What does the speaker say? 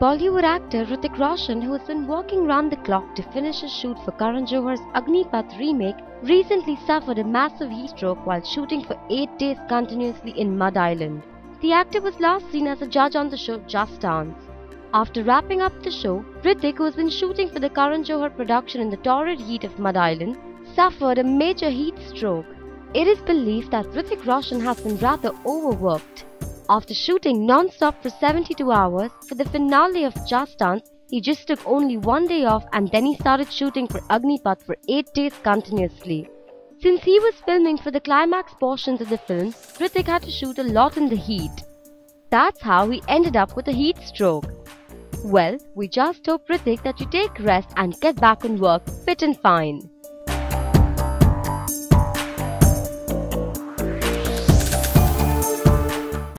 Bollywood actor Hrithik Roshan, who has been working round the clock to finish his shoot for Karan Johar's Agneepath remake, recently suffered a massive heat stroke while shooting for 8 days continuously in Madh Island. The actor was last seen as a judge on the show Just Dance. After wrapping up the show, Hrithik, who has been shooting for the Karan Johar production in the torrid heat of Madh Island, suffered a major heat stroke. It is believed that Hrithik Roshan has been rather overworked. After shooting non-stop for 72 hours for the finale of Just Dance, he just took only one day off and then he started shooting for Agneepath for 8 days continuously. Since he was filming for the climax portions of the film, Hrithik had to shoot a lot in the heat. That's how he ended up with a heat stroke. Well, we just hope Hrithik that you take rest and get back on work fit and fine.